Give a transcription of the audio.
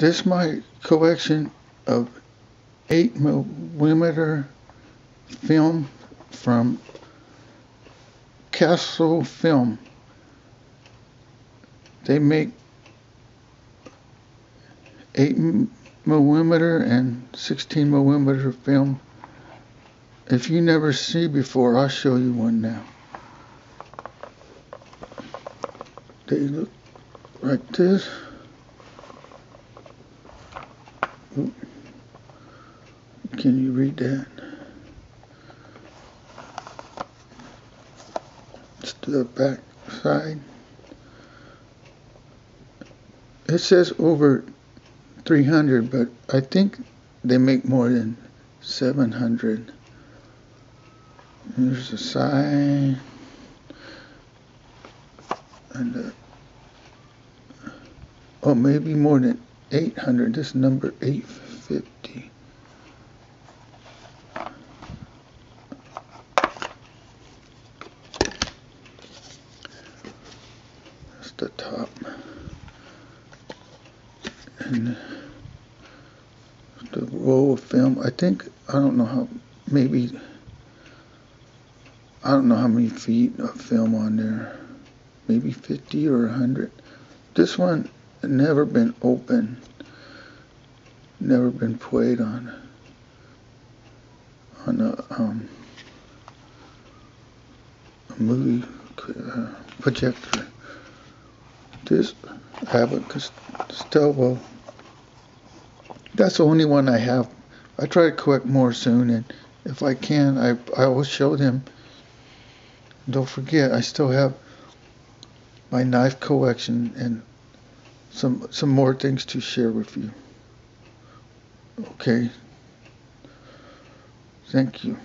this my collection of 8 millimeter film from Castle Film. They make 8 millimeter and 16 millimeter film. If you never see before, I'll show you one now. They look like this. Can you read that? It's the back side. It says over 300, but I think they make more than 700. There's a sign. And the, oh, maybe more than 800. This number 850. That's the top. And the roll of film. I think, I don't know how, maybe, I don't know how many feet of film on there. Maybe 50 or 100. This one never been open, never been played on on a, um, a movie uh, projector. This Abbott Costello. That's the only one I have. I try to collect more soon, and if I can, I I will show them. Don't forget, I still have my knife collection and some some more things to share with you. Okay. Thank you.